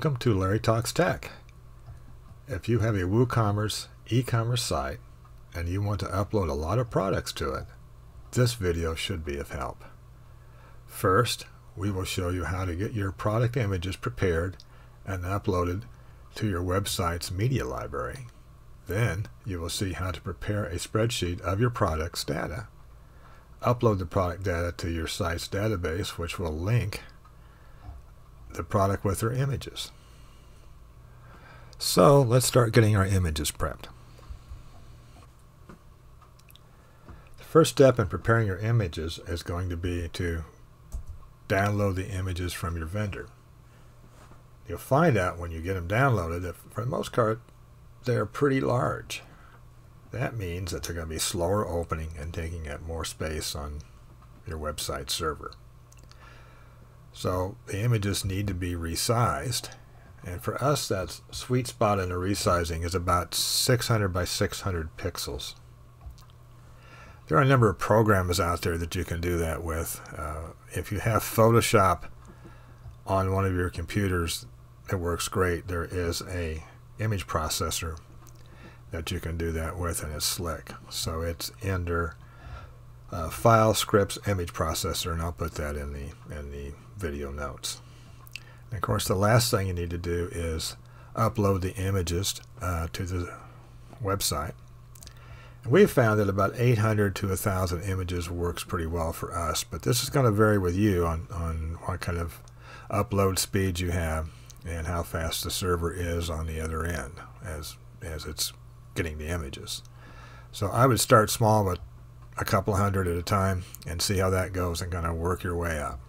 Welcome to Larry Talks Tech. If you have a WooCommerce e-commerce site and you want to upload a lot of products to it, this video should be of help. First, we will show you how to get your product images prepared and uploaded to your website's media library. Then you will see how to prepare a spreadsheet of your product's data. Upload the product data to your site's database which will link the product with their images. So let's start getting our images prepped. The first step in preparing your images is going to be to download the images from your vendor. You'll find out when you get them downloaded that for the most part they're pretty large. That means that they're going to be slower opening and taking up more space on your website server. So the images need to be resized. And for us, that sweet spot in the resizing is about 600 by 600 pixels. There are a number of programs out there that you can do that with. Uh, if you have Photoshop on one of your computers, it works great. There is a image processor that you can do that with, and it's slick. So it's under uh, File Scripts Image Processor, and I'll put that in the in the video notes. And of course, the last thing you need to do is upload the images uh, to the website. And we've found that about 800 to 1,000 images works pretty well for us, but this is going to vary with you on, on what kind of upload speed you have and how fast the server is on the other end as, as it's getting the images. So I would start small with a couple hundred at a time and see how that goes and kind of work your way up.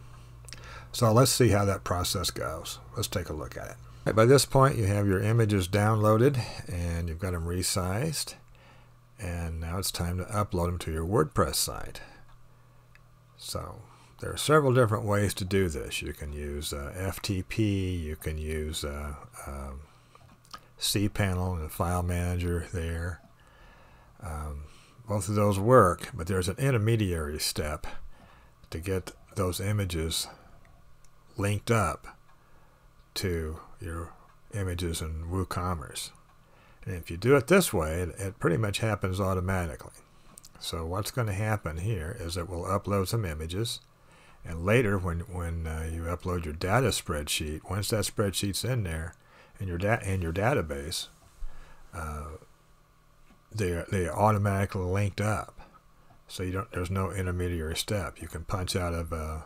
So let's see how that process goes. Let's take a look at it. By this point you have your images downloaded and you've got them resized and now it's time to upload them to your WordPress site. So there are several different ways to do this. You can use uh, FTP, you can use uh, um, cPanel and the file manager there. Um, both of those work, but there's an intermediary step to get those images linked up to your images in WooCommerce. And if you do it this way, it, it pretty much happens automatically. So what's going to happen here is it will upload some images. And later, when, when uh, you upload your data spreadsheet, once that spreadsheet's in there in your, da in your database, uh, they they automatically linked up. So you don't, there's no intermediary step. You can punch out of uh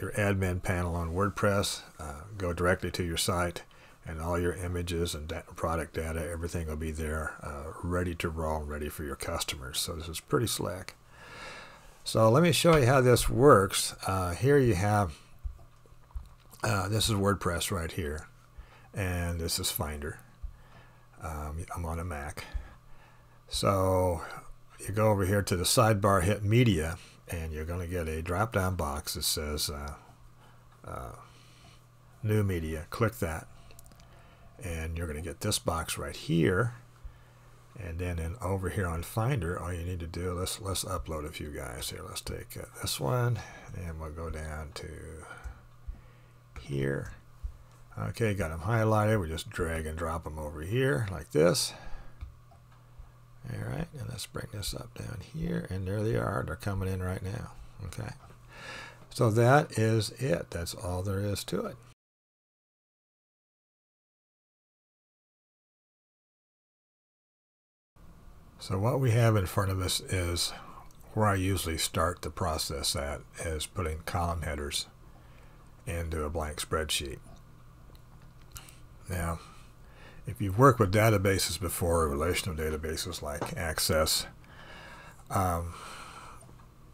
your admin panel on WordPress, uh, go directly to your site, and all your images and product data, everything will be there uh, ready to roll, ready for your customers. So this is pretty slick. So let me show you how this works. Uh, here you have, uh, this is WordPress right here, and this is Finder. Um, I'm on a Mac. So you go over here to the sidebar, hit Media, and you're going to get a drop down box that says uh, uh, new media. Click that. And you're going to get this box right here. And then in over here on Finder all you need to do let's let's upload a few guys here. Let's take uh, this one and we'll go down to here. Okay got them highlighted. We just drag and drop them over here like this all right, and let's bring this up down here, and there they are. They're coming in right now. Okay, so that is it. That's all there is to it. So what we have in front of us is where I usually start the process at is putting column headers into a blank spreadsheet. Now, if you've worked with databases before, relational databases like Access, um,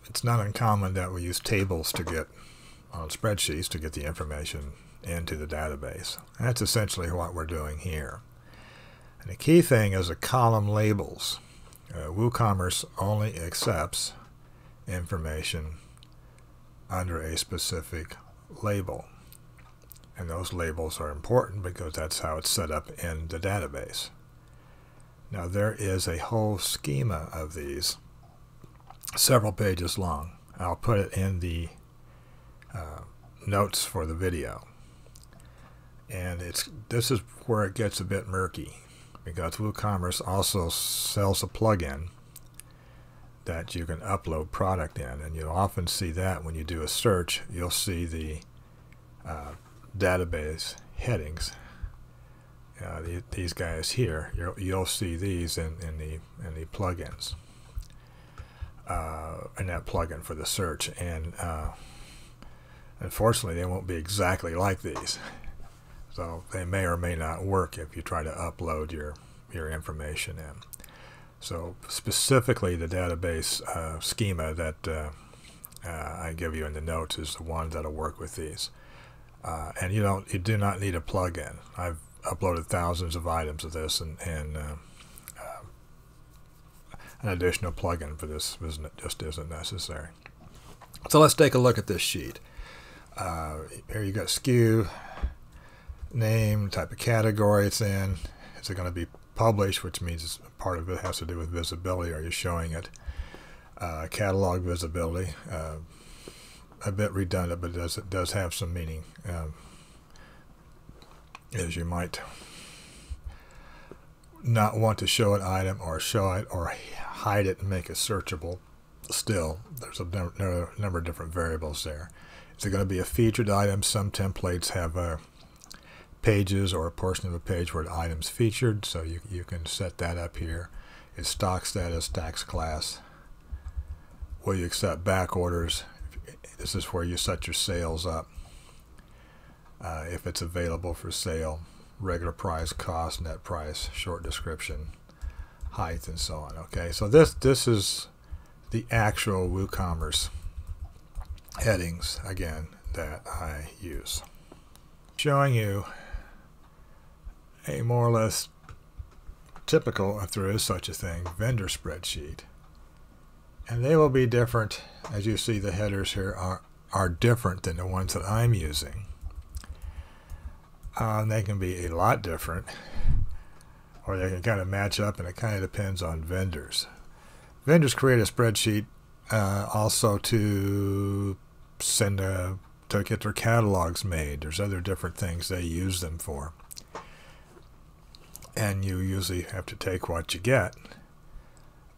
it's not uncommon that we use tables to get on spreadsheets to get the information into the database. And that's essentially what we're doing here. And the key thing is the column labels. Uh, WooCommerce only accepts information under a specific label. And those labels are important because that's how it's set up in the database. Now there is a whole schema of these, several pages long. I'll put it in the uh, notes for the video. And it's this is where it gets a bit murky because WooCommerce also sells a plugin that you can upload product in. And you'll often see that when you do a search, you'll see the uh, database headings. Uh, the, these guys here, you'll, you'll see these in, in the in the plugins, uh, in that plugin for the search. And uh, unfortunately, they won't be exactly like these. So they may or may not work if you try to upload your your information in. So specifically, the database uh, schema that uh, uh, I give you in the notes is the one that'll work with these. Uh, and you don't, you do not need a plugin. I've uploaded thousands of items of this, and, and uh, uh, an additional plugin for this isn't, just isn't necessary. So let's take a look at this sheet. here you got SKU, name, type of category it's in. Is it going to be published, which means it's part of it has to do with visibility. Are you showing it? Uh, catalog visibility. Uh, a bit redundant, but it does, it does have some meaning. Um, as you might not want to show an item or show it or hide it and make it searchable. Still, there's a number, number of different variables there. Is it going to be a featured item? Some templates have a pages or a portion of a page where the item's featured. So you, you can set that up here. Stock status, tax class. Will you accept back orders? This is where you set your sales up. Uh, if it's available for sale, regular price, cost, net price, short description, height, and so on. Okay, so this this is the actual WooCommerce headings again that I use. Showing you a more or less typical, if there is such a thing, vendor spreadsheet. And they will be different, as you see the headers here are, are different than the ones that I'm using. Um, they can be a lot different, or they can kind of match up, and it kind of depends on vendors. Vendors create a spreadsheet uh, also to send a, to get their catalogs made. There's other different things they use them for and you usually have to take what you get.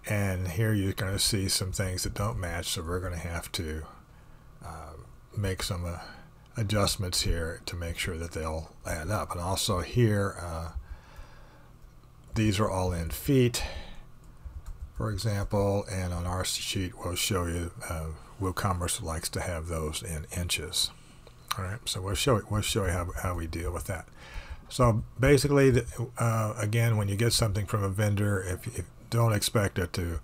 And here you're going to see some things that don't match, so we're going to have to uh, make some uh, adjustments here to make sure that they'll add up. And also here, uh, these are all in feet, for example, and on our sheet we'll show you uh, WooCommerce likes to have those in inches. All right, so we'll show we'll show you how, how we deal with that. So basically, uh, again, when you get something from a vendor, if, if don't expect it to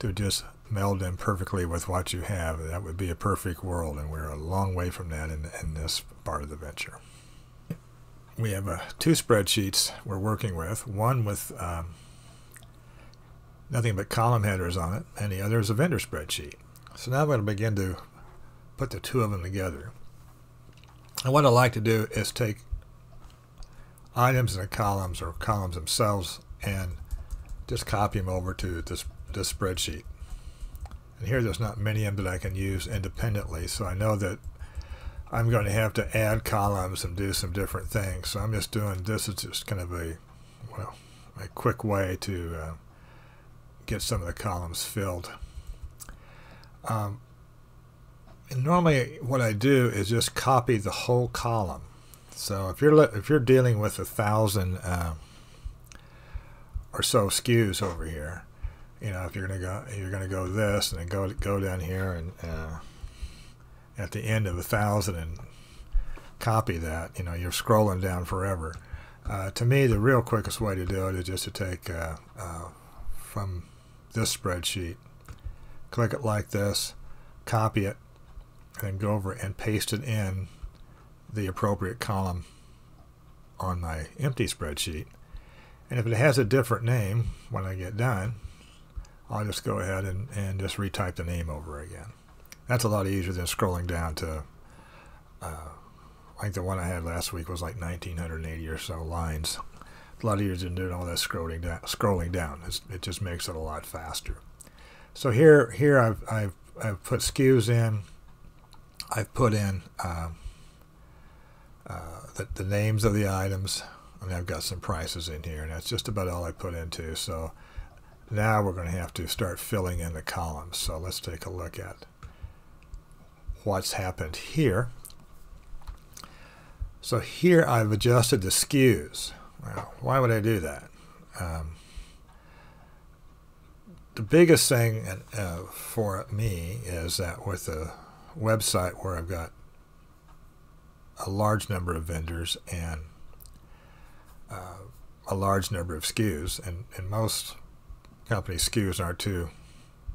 to just meld in perfectly with what you have. That would be a perfect world, and we're a long way from that in, in this part of the venture. We have uh, two spreadsheets we're working with. One with um, nothing but column headers on it, and the other is a vendor spreadsheet. So now I'm going to begin to put the two of them together. And what I like to do is take items in the columns or columns themselves and just copy them over to this, this spreadsheet. And here there's not many of them that I can use independently, so I know that I'm going to have to add columns and do some different things. So I'm just doing this is just kind of a well a quick way to uh, get some of the columns filled. Um, and normally what I do is just copy the whole column so if you're if you're dealing with a thousand uh, or so SKUs over here, you know if you're gonna go you're gonna go this and then go go down here and uh, at the end of a thousand and copy that. You know you're scrolling down forever. Uh, to me, the real quickest way to do it is just to take uh, uh, from this spreadsheet, click it like this, copy it, and go over and paste it in the appropriate column on my empty spreadsheet. And if it has a different name when I get done, I'll just go ahead and, and just retype the name over again. That's a lot easier than scrolling down to, uh, I think the one I had last week was like 1980 or so lines. A lot easier than doing all that scrolling down. Scrolling down. It's, it just makes it a lot faster. So here, here I've, I've, I've put SKUs in. I've put in uh, uh, the, the names of the items, and I've got some prices in here, and that's just about all I put into. So now we're going to have to start filling in the columns. So let's take a look at what's happened here. So here I've adjusted the SKUs. Well, why would I do that? Um, the biggest thing uh, for me is that with a website where I've got a large number of vendors and uh, a large number of SKUs, and, and most companies' SKUs aren't too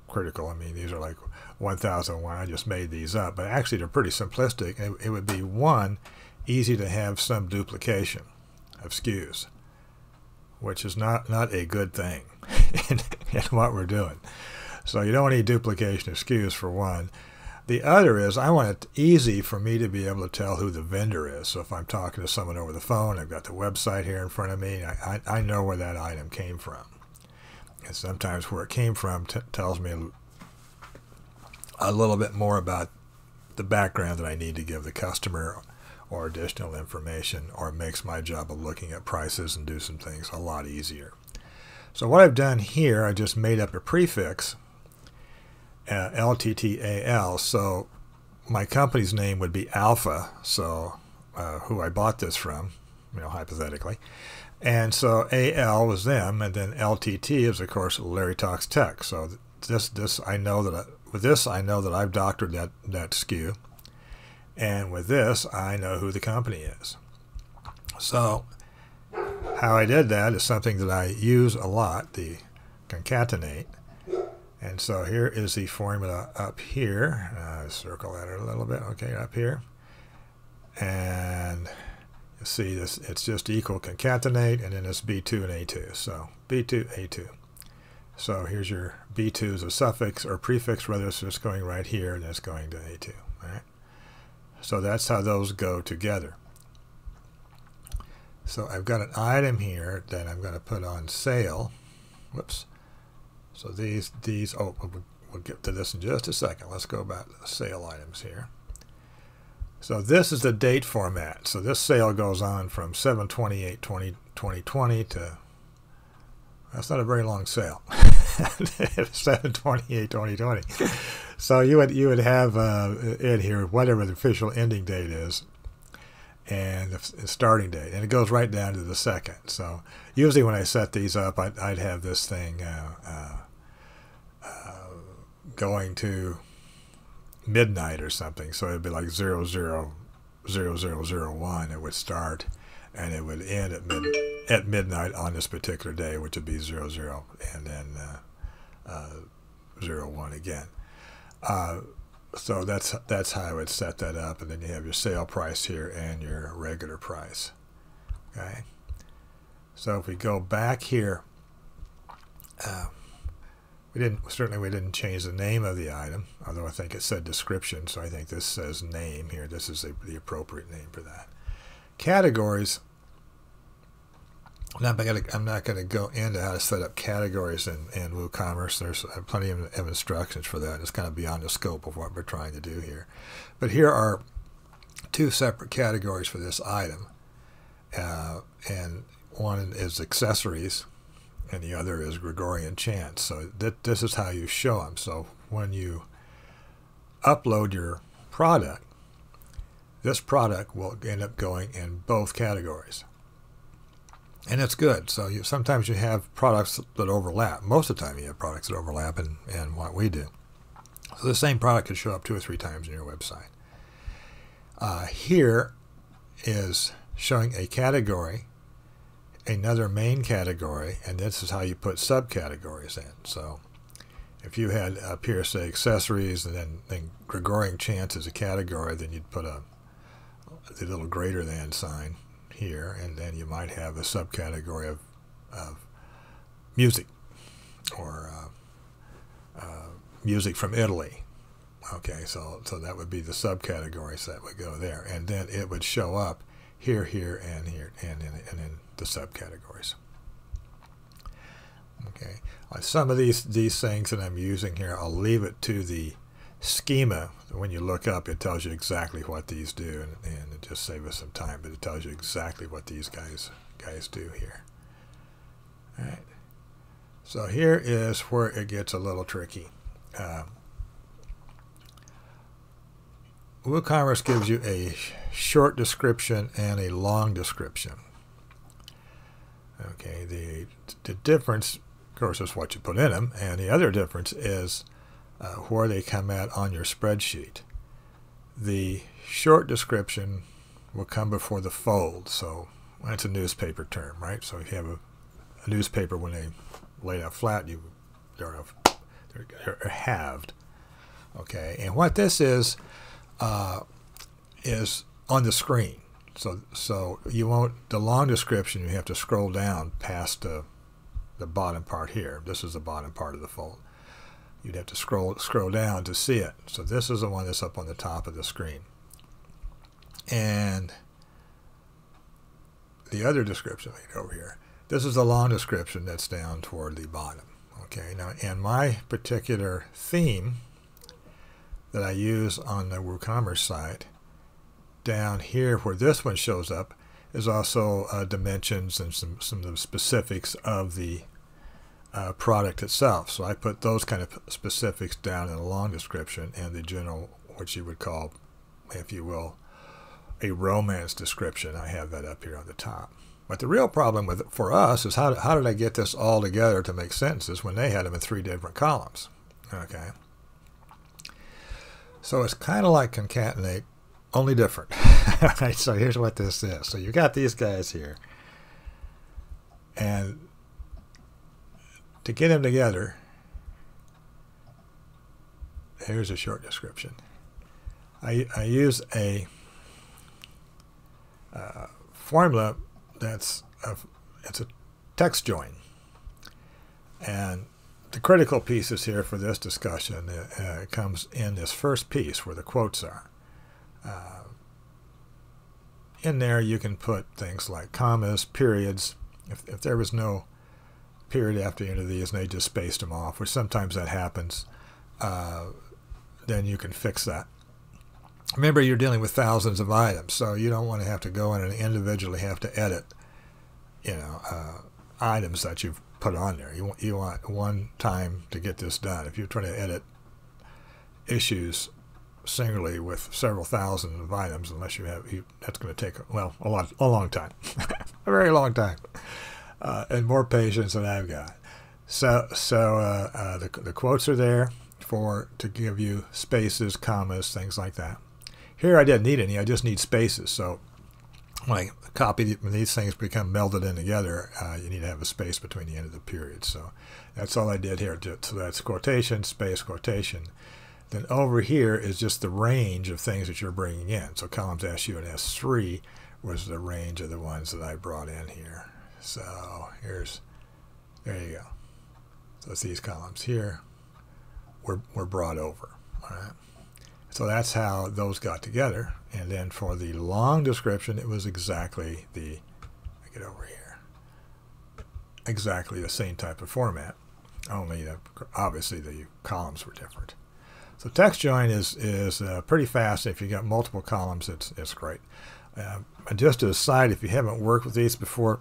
critical. I mean, these are like 1001. I just made these up, but actually they're pretty simplistic. It, it would be one, easy to have some duplication of SKUs, which is not, not a good thing in, in what we're doing. So you don't want any duplication of SKUs for one. The other is I want it easy for me to be able to tell who the vendor is. So if I'm talking to someone over the phone, I've got the website here in front of me, I, I, I know where that item came from and sometimes where it came from tells me a little bit more about the background that I need to give the customer or additional information or makes my job of looking at prices and do some things a lot easier. So what I've done here, I just made up a prefix, uh, LTTAL. So my company's name would be Alpha, so uh, who I bought this from, you know, hypothetically. And so AL was them, and then LTT is of course Larry Talks Tech. So this this I know that I, with this I know that I've doctored that that SKU, and with this I know who the company is. So how I did that is something that I use a lot, the concatenate. And so here is the formula up here. Uh, circle that a little bit. Okay, up here. And you see this it's just equal concatenate and then it's b2 and a2 so b2 a2 so here's your b2 is a suffix or prefix rather so it's going right here and it's going to a2 all right so that's how those go together so I've got an item here that I'm going to put on sale whoops so these these oh we'll, get to this in just a second let's go back to the sale items here so this is the date format. So this sale goes on from 7-28-2020 to, that's not a very long sale, 7-28-2020. so you would, you would have uh, it here, whatever the official ending date is, and the starting date. And it goes right down to the second. So usually when I set these up, I'd, I'd have this thing uh, uh going to midnight or something. So it'd be like zero zero zero zero zero one. It would start, and it would end at mid at midnight on this particular day, which would be zero zero, and then uh, uh, zero one again. Uh, so that's that's how I would set that up, and then you have your sale price here and your regular price. Okay. So if we go back here. Um, we didn't certainly we didn't change the name of the item, although I think it said description, so I think this says name here. This is a, the appropriate name for that. Categories. I'm not to I'm not going to go into how to set up categories in, in WooCommerce. There's plenty of, of instructions for that. It's kind of beyond the scope of what we're trying to do here. But here are two separate categories for this item, uh, and one is accessories and the other is Gregorian chants. So that this is how you show them. So when you upload your product, this product will end up going in both categories. And it's good. So you, sometimes you have products that overlap. Most of the time you have products that overlap in, in what we do. So the same product could show up two or three times in your website. Uh, here is showing a category another main category, and this is how you put subcategories in. So if you had up here, say, accessories, and then, then Gregorian chants as a category, then you'd put a the little greater than sign here, and then you might have a subcategory of, of music or uh, uh, music from Italy. Okay, so so that would be the subcategories that would go there, and then it would show up here, here, and here, and in, and in the subcategories. Okay, uh, some of these these things that I'm using here, I'll leave it to the schema, when you look up, it tells you exactly what these do, and, and it just saves us some time, but it tells you exactly what these guys guys do here. All right. So here is where it gets a little tricky. Um, WooCommerce gives you a short description and a long description. Okay, the, the difference, of course, is what you put in them, and the other difference is uh, where they come at on your spreadsheet. The short description will come before the fold, so that's a newspaper term, right? So if you have a, a newspaper, when they lay out flat, you they're, they're, they're halved. Okay, and what this is uh, is on the screen. So so you won't the long description. You have to scroll down past the the bottom part here. This is the bottom part of the fold. You'd have to scroll scroll down to see it. So this is the one that's up on the top of the screen. And the other description over here. This is the long description that's down toward the bottom. Okay, now in my particular theme that I use on the WooCommerce site, down here where this one shows up is also uh, dimensions and some, some of the specifics of the uh, product itself. So I put those kind of specifics down in a long description and the general, what you would call, if you will, a romance description. I have that up here on the top. But the real problem with it for us is how, how did I get this all together to make sentences when they had them in three different columns? Okay. So it's kind of like concatenate, only different. right, so here's what this is. So you got these guys here. And to get them together, here's a short description. I, I use a uh, formula that's a, it's a text join. And the critical pieces here for this discussion uh, uh, comes in this first piece where the quotes are. Uh, in there you can put things like commas, periods. If, if there was no period after any of these and they just spaced them off, which sometimes that happens, uh, then you can fix that. Remember, you're dealing with thousands of items, so you don't want to have to go in and individually have to edit, you know, uh, items that you've put on there. You want, you want one time to get this done. If you're trying to edit issues singularly with several thousand of items, unless you have, you, that's going to take, well, a, lot, a long time, a very long time, uh, and more patience than I've got. So, so uh, uh, the, the quotes are there for to give you spaces, commas, things like that. Here I didn't need any, I just need spaces. So when I copy when these things become melded in together, uh, you need to have a space between the end of the period. So that's all I did here. So that's quotation, space, quotation. Then over here is just the range of things that you're bringing in. So columns SU and S3 was the range of the ones that I brought in here. So here's, there you go. So it's these columns here were, were brought over. All right. So that's how those got together. And then for the long description, it was exactly the, get over here, exactly the same type of format, only uh, obviously the columns were different. So text join is, is uh, pretty fast. If you've got multiple columns, it's, it's great. Uh, just as a side, if you haven't worked with these before,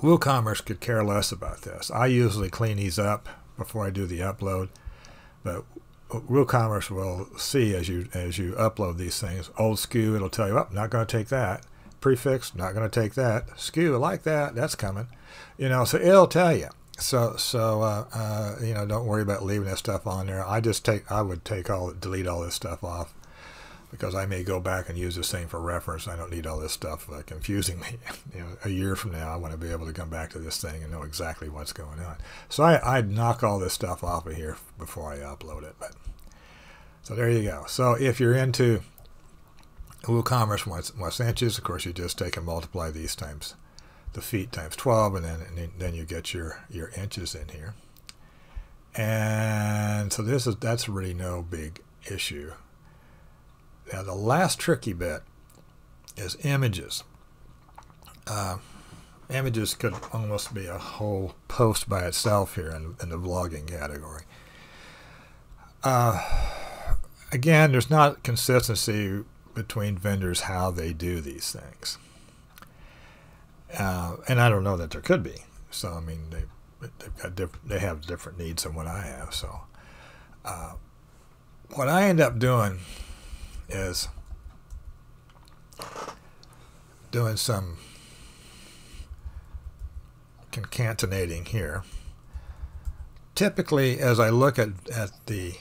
WooCommerce could care less about this. I usually clean these up before I do the upload, but WooCommerce will see as you as you upload these things. Old SKU, it'll tell you, oh, not going to take that. Prefix, not going to take that. SKU, like that. That's coming. You know, so it'll tell you. So so uh, uh, you know, don't worry about leaving that stuff on there. I just take I would take all delete all this stuff off because I may go back and use this thing for reference. I don't need all this stuff uh, confusing me. you know, a year from now, I want to be able to come back to this thing and know exactly what's going on. So I, I'd knock all this stuff off of here before I upload it. But so there you go. So if you're into WooCommerce wants, wants inches, of course, you just take and multiply these times the feet times 12, and then and then you get your your inches in here. And so this is that's really no big issue. Now, the last tricky bit is images. Uh, images could almost be a whole post by itself here in, in the vlogging category. Uh, again, there's not consistency between vendors how they do these things. Uh, and I don't know that there could be. So I mean, they they've got diff- they have different needs than what I have. So uh, what I end up doing is doing some concatenating here. Typically, as I look at, at the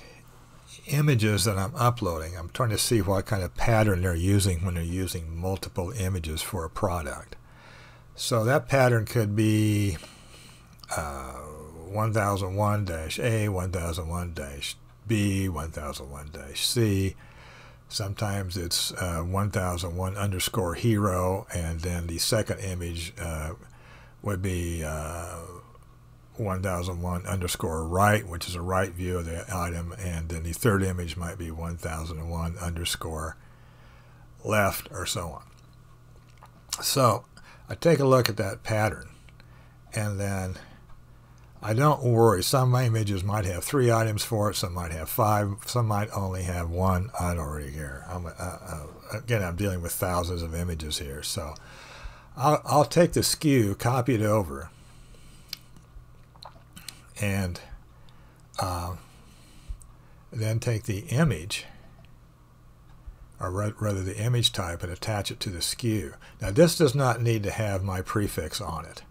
images that I'm uploading, I'm trying to see what kind of pattern they're using when they're using multiple images for a product. So that pattern could be uh, 1001-A, 1001-B, 1001-C. Sometimes it's uh, 1001 underscore hero, and then the second image uh, would be uh, 1001 underscore right, which is a right view of the item, and then the third image might be 1001 underscore left, or so on. So I take a look at that pattern, and then I don't worry. Some images might have three items for it. Some might have five. Some might only have one. I don't really care. I'm, uh, uh, again, I'm dealing with thousands of images here, so I'll, I'll take the SKU, copy it over, and uh, then take the image, or rather the image type, and attach it to the SKU. Now this does not need to have my prefix on it.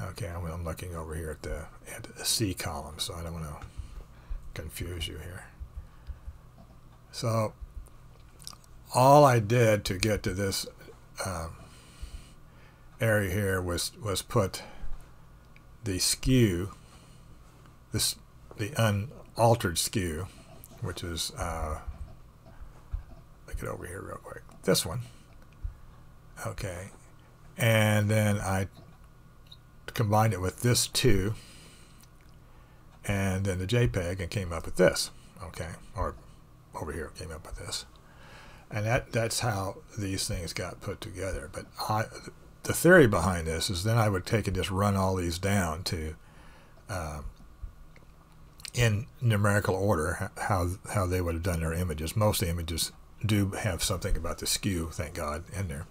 Okay, I'm, looking over here at the, at the C column, so I don't want to confuse you here. So all I did to get to this um, area here was was put the SKU, this the unaltered SKU, which is uh, get over here real quick. This one, okay, and then I combined it with this two, and then the JPEG, and came up with this, okay, or over here came up with this, and that that's how these things got put together. But I the theory behind this is then I would take and just run all these down to uh, in numerical order how how they would have done their images. Most images do have something about the SKU, thank God, in there.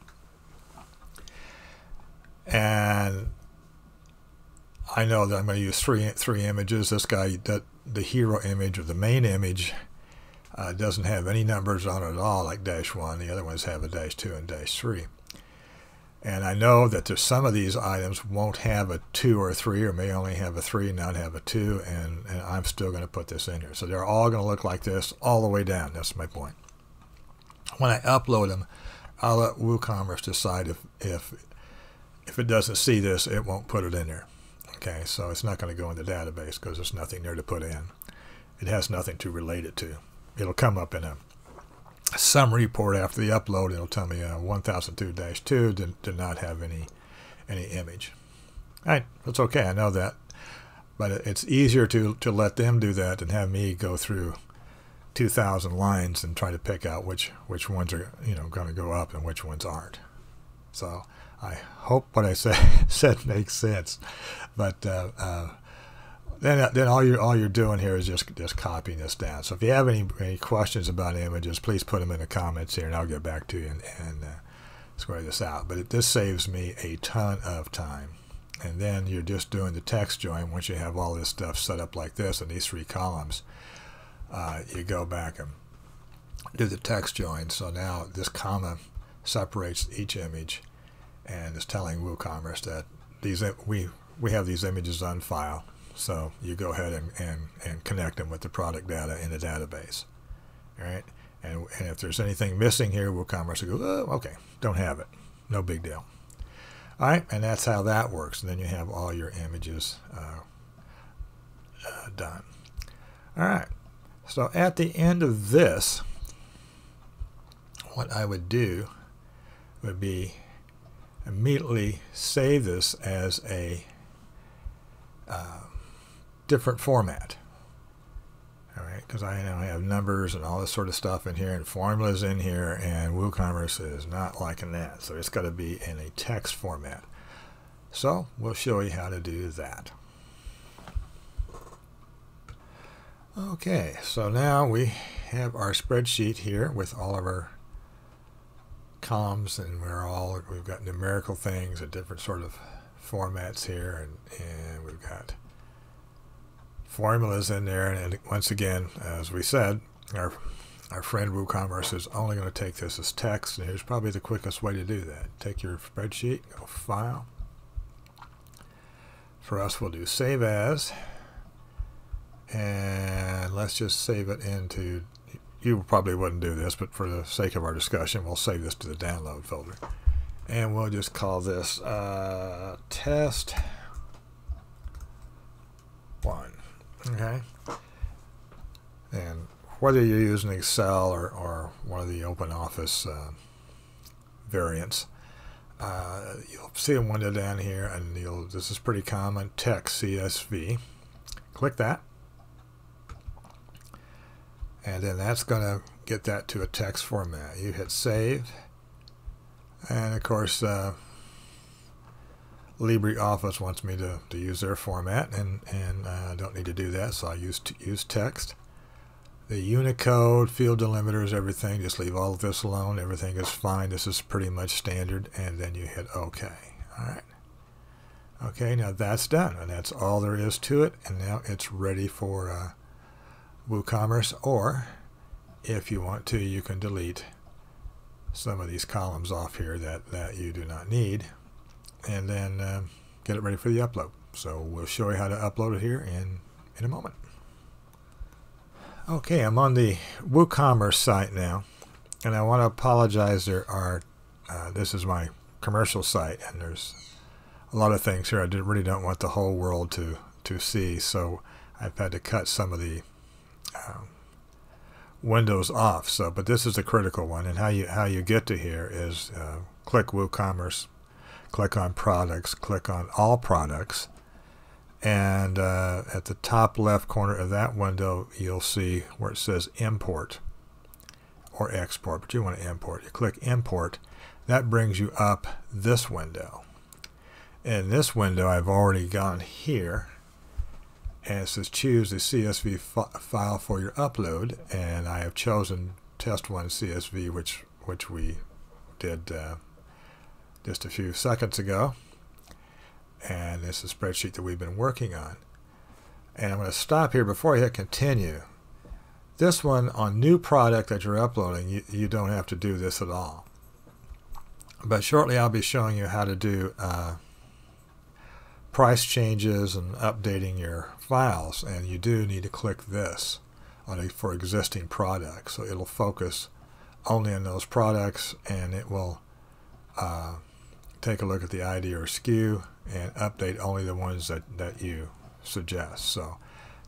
And I know that I'm going to use three three images. This guy, that the hero image or the main image, uh, doesn't have any numbers on it at all, like dash one. The other ones have a dash two and dash three. And I know that there's some of these items won't have a 2 or a 3 or may only have a 3 not have a 2 and, and I'm still going to put this in here. So they're all going to look like this all the way down. That's my point. When I upload them, I'll let WooCommerce decide if, if, if it doesn't see this, it won't put it in there. Okay, so it's not going to go in the database because there's nothing there to put in. It has nothing to relate it to. It'll come up in a some report after the upload, it'll tell me uh, 1002-2 did, did not have any any image. All right, that's okay. I know that, but it's easier to to let them do that than have me go through 2,000 lines and try to pick out which which ones are you know going to go up and which ones aren't. So I hope what I say, said makes sense, but uh, uh, then then all you're all you're doing here is just just copying this down. So if you have any any questions about images, please put them in the comments here, and I'll get back to you and, and uh, square this out. But it, this saves me a ton of time. And then you're just doing the text join once you have all this stuff set up like this in these three columns. Uh, you go back and do the text join. So now this comma separates each image and is telling WooCommerce that these we we have these images on file so you go ahead and, and, and connect them with the product data in the database. All right. And, and if there's anything missing here, WooCommerce will go, oh, okay, don't have it. No big deal. All right. And that's how that works. And then you have all your images uh, uh, done. All right. So at the end of this, what I would do would be immediately save this as a uh, different format. All right, because I now have numbers and all this sort of stuff in here and formulas in here, and WooCommerce is not liking that. So it's got to be in a text format. So we'll show you how to do that. Okay, so now we have our spreadsheet here with all of our columns and we're all we've got numerical things at different sort of formats here and, and we've got formulas in there. And once again as we said our our friend WooCommerce is only going to take this as text and here's probably the quickest way to do that. Take your spreadsheet go file. For us we'll do save as and let's just save it into you probably wouldn't do this, but for the sake of our discussion, we'll save this to the download folder. And we'll just call this uh, test one. Okay. And whether you're using Excel or, or one of the open office uh, variants, uh, you'll see a window down here, and you'll this is pretty common text CSV. Click that and then that's going to get that to a text format. You hit save, and of course, uh, LibreOffice wants me to, to use their format, and and uh, I don't need to do that, so I use use text. The Unicode, field delimiters, everything, just leave all of this alone. Everything is fine. This is pretty much standard, and then you hit OK. All right. Okay, now that's done, and that's all there is to it, and now it's ready for uh, WooCommerce, or if you want to, you can delete some of these columns off here that, that you do not need, and then uh, get it ready for the upload. So we'll show you how to upload it here in, in a moment. Okay, I'm on the WooCommerce site now, and I want to apologize. There are, uh, this is my commercial site, and there's a lot of things here I did, really don't want the whole world to, to see, so I've had to cut some of the windows off. So, but this is a critical one, and how you how you get to here is uh, click WooCommerce, click on Products, click on All Products, and uh, at the top left corner of that window, you'll see where it says Import or Export, but you want to import. You click Import. That brings you up this window. In this window, I've already gone here and it says choose the CSV file for your upload and I have chosen test1 CSV which which we did uh, just a few seconds ago. And this is a spreadsheet that we've been working on. And I'm going to stop here before I hit continue. This one on new product that you're uploading you, you don't have to do this at all. But shortly I'll be showing you how to do uh, price changes and updating your files and you do need to click this on a, for existing products. So it'll focus only on those products and it will uh, take a look at the ID or SKU and update only the ones that, that you suggest. So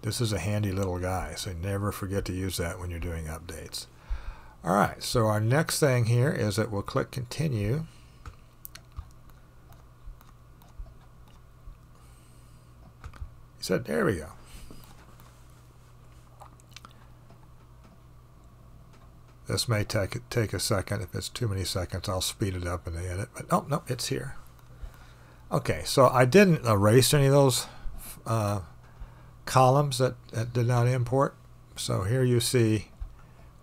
this is a handy little guy so never forget to use that when you're doing updates. Alright so our next thing here is that we'll click continue said, there we go. This may take take a second. If it's too many seconds, I'll speed it up in the edit. But nope, nope, it's here. Okay, so I didn't erase any of those uh, columns that, that did not import. So here you see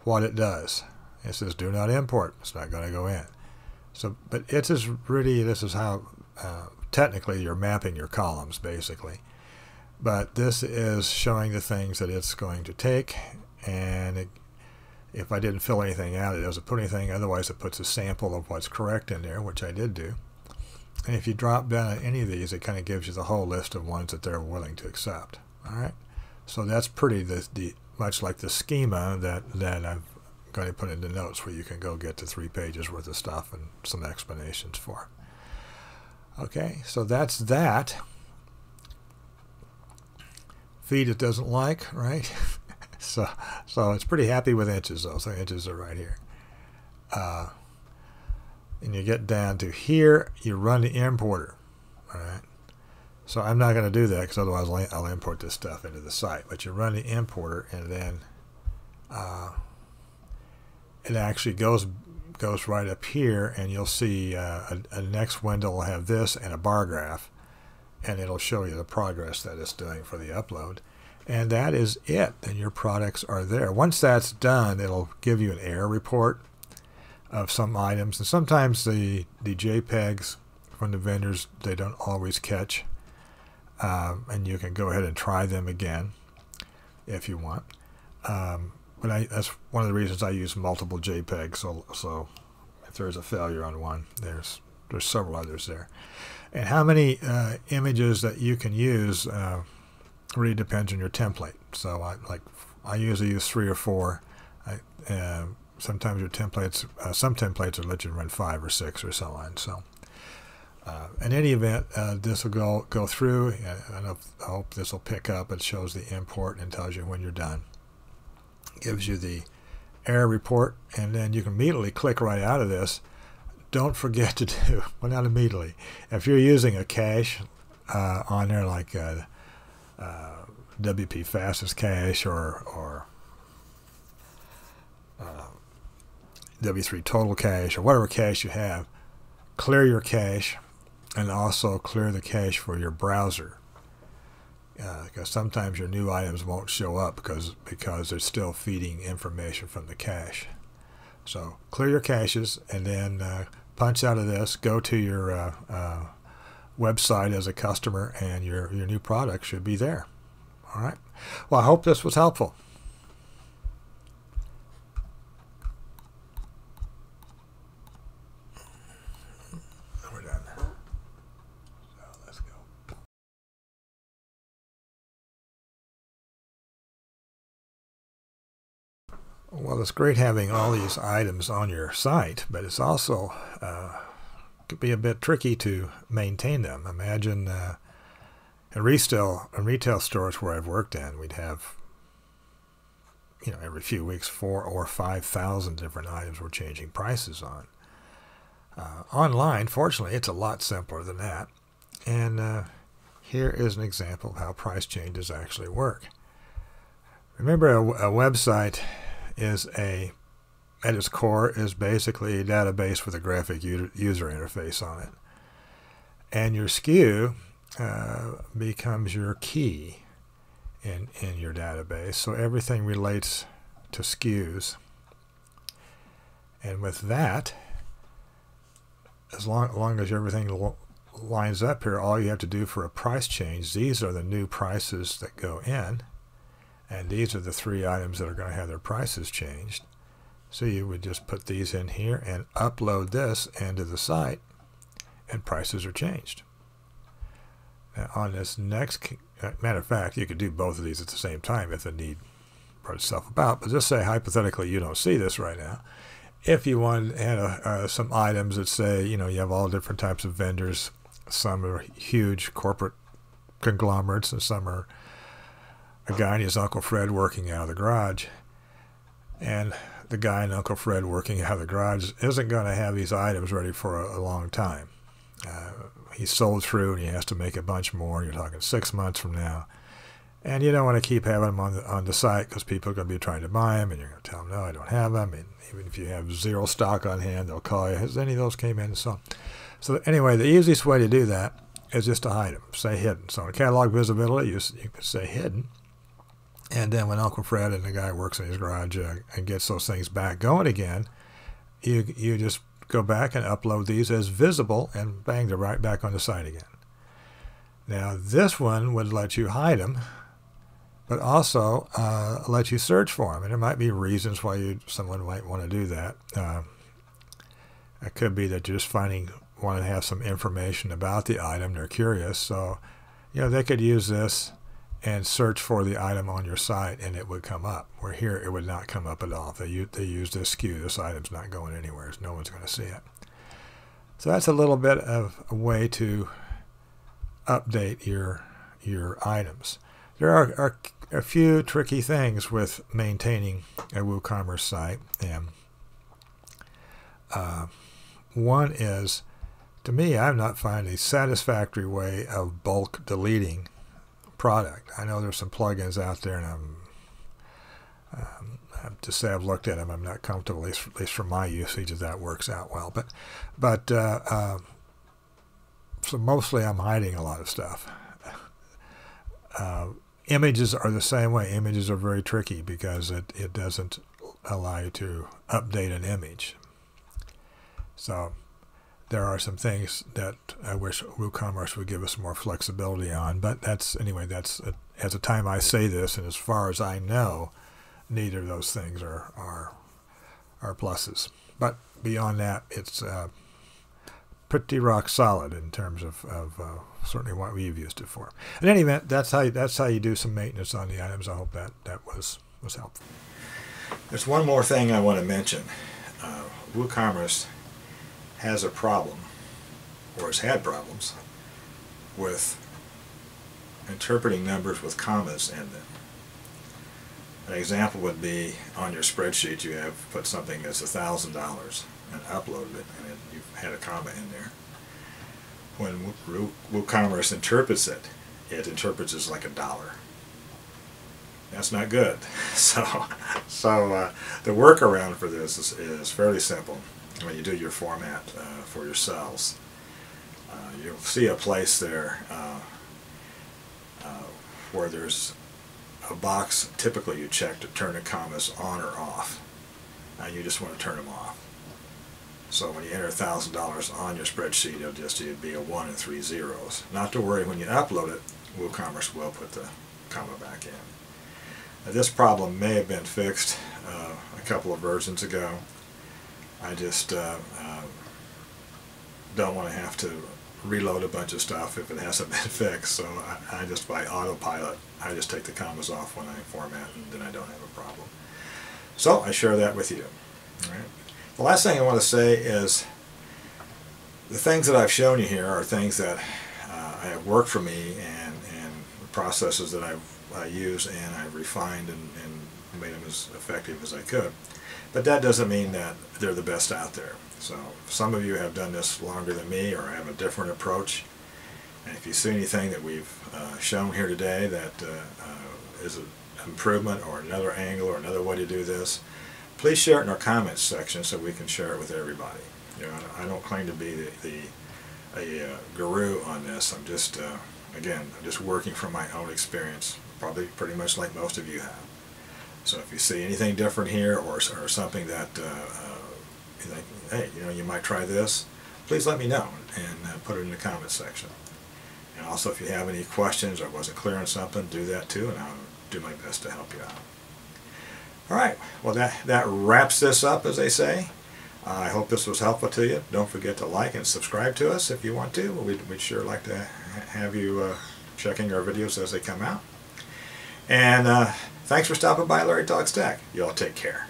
what it does. It says do not import. It's not going to go in. So, but it is really, this is how uh, technically you're mapping your columns basically. But this is showing the things that it's going to take. And it, if I didn't fill anything out, it doesn't put anything. Otherwise, it puts a sample of what's correct in there, which I did do. And if you drop down any of these, it kind of gives you the whole list of ones that they're willing to accept. All right. So that's pretty the, the much like the schema that, that I'm going to put into notes where you can go get to three pages worth of stuff and some explanations for. Okay, so that's that feet it doesn't like, right? so, so it's pretty happy with inches though. So inches are right here. Uh, and you get down to here, you run the importer. All right. So I'm not going to do that because otherwise I'll, I'll, import this stuff into the site. But you run the importer and then uh, it actually goes goes right up here and you'll see uh, a, a next window will have this and a bar graph and it'll show you the progress that it's doing for the upload. And that is it. Then your products are there. Once that's done, it'll give you an error report of some items. And sometimes the, the JPEGs from the vendors, they don't always catch. Um, and you can go ahead and try them again if you want. Um, but I, that's one of the reasons I use multiple JPEGs. So, so if there's a failure on one, there's there's several others there. And how many uh, images that you can use uh, really depends on your template. So I like I usually use three or four. I, uh, sometimes your templates, uh, some templates will let you run five or six or so on. So uh, in any event, uh, this will go go through. I, I hope this will pick up. It shows the import and tells you when you're done. Gives you the error report, and then you can immediately click right out of this don't forget to do, well, not immediately. If you're using a cache uh, on there like uh, uh, WP Fastest Cache or, or uh, W3 Total Cache or whatever cache you have, clear your cache and also clear the cache for your browser. Because sometimes your new items won't show up because because they're still feeding information from the cache. So clear your caches and then uh, punch out of this, go to your uh, uh, website as a customer, and your, your new product should be there. All right. Well, I hope this was helpful. We're done. So let's go. Well, it's great having all these items on your site, but it's also uh, could be a bit tricky to maintain them. Imagine uh, in retail in retail stores where I've worked in, we'd have you know every few weeks four or five thousand different items we're changing prices on. Uh, online, fortunately, it's a lot simpler than that. And uh, here is an example of how price changes actually work. Remember, a, a website is a at its core is basically a database with a graphic user interface on it. And your SKU uh, becomes your key in, in your database. So everything relates to SKUs. And with that, as long, as long as everything lines up here, all you have to do for a price change, these are the new prices that go in. And these are the three items that are going to have their prices changed. So you would just put these in here and upload this into the site and prices are changed. Now on this next, uh, matter of fact, you could do both of these at the same time if the need brought itself about. But just say hypothetically you don't see this right now. If you want to add uh, some items that say, you know, you have all different types of vendors, some are huge corporate conglomerates and some are a guy and his Uncle Fred working out of the garage. And the guy and Uncle Fred working out of the garage isn't going to have these items ready for a, a long time. Uh, he's sold through and he has to make a bunch more. You're talking six months from now. And you don't want to keep having them on the, on the site because people are going to be trying to buy them and you're going to tell them, no, I don't have them. And even if you have zero stock on hand, they'll call you, has any of those came in? So, so anyway, the easiest way to do that is just to hide them, say hidden. So in catalog visibility, you, you can say hidden. And then when Uncle Fred and the guy works in his garage uh, and gets those things back going again, you you just go back and upload these as visible and bang, they're right back on the site again. Now this one would let you hide them, but also uh, let you search for them. And there might be reasons why you someone might want to do that. Uh, it could be that you're just finding want to have some information about the item. They're curious, so you know they could use this and search for the item on your site and it would come up. Where here it would not come up at all. They, they use this SKU. This item's not going anywhere. So no one's going to see it. So that's a little bit of a way to update your your items. There are, are a few tricky things with maintaining a WooCommerce site. And uh, one is, to me, I've not found a satisfactory way of bulk deleting product. I know there's some plugins out there, and I'm, um, to say I've looked at them, I'm not comfortable, at least, at least for my usage, if that works out well. But, but uh, uh, so mostly I'm hiding a lot of stuff. Uh, images are the same way. Images are very tricky because it, it doesn't allow you to update an image. So there are some things that I wish WooCommerce would give us more flexibility on. But that's anyway. That's at the time I say this, and as far as I know, neither of those things are are are pluses. But beyond that, it's uh, pretty rock solid in terms of, of uh, certainly what we've used it for. In any event, that's how you, that's how you do some maintenance on the items. I hope that that was was helpful. There's one more thing I want to mention. Uh, WooCommerce has a problem, or has had problems, with interpreting numbers with commas in them. An example would be on your spreadsheet you have put something that's $1,000 and uploaded it and it, you've had a comma in there. When WooCommerce interprets it, it interprets it as like a dollar. That's not good. So, so uh, the workaround for this is, is fairly simple when you do your format uh, for your cells. Uh, you'll see a place there uh, uh, where there's a box typically you check to turn the commas on or off. and you just want to turn them off. So when you enter $1,000 on your spreadsheet, it'll just it'll be a 1 and 3 zeros. Not to worry, when you upload it, WooCommerce will put the comma back in. Now, this problem may have been fixed uh, a couple of versions ago. I just uh, uh, don't want to have to reload a bunch of stuff if it hasn't been fixed. So I, I, just by autopilot, I just take the commas off when I format and then I don't have a problem. So I share that with you. The last thing I want to say is the things that I've shown you here are things that uh, have worked for me and, and processes that I've I use and I've refined and, and made them as effective as I could. But that doesn't mean that they're the best out there. So some of you have done this longer than me or have a different approach. And if you see anything that we've uh, shown here today that uh, uh, is an improvement or another angle or another way to do this, please share it in our comments section so we can share it with everybody. You know, I don't claim to be the, the a uh, guru on this. I'm just, uh, again, I'm just working from my own experience, probably pretty much like most of you have. So if you see anything different here or, or something that uh, uh, you think, hey, you know, you might try this, please let me know and uh, put it in the comments section. And also if you have any questions or wasn't clear on something, do that too and I'll do my best to help you out. All right, well that, that wraps this up as they say. I hope this was helpful to you. Don't forget to like and subscribe to us if you want to. We'd, we'd sure like to have you uh, checking our videos as they come out. And uh, Thanks for stopping by Larry Talks Tech. Y'all take care.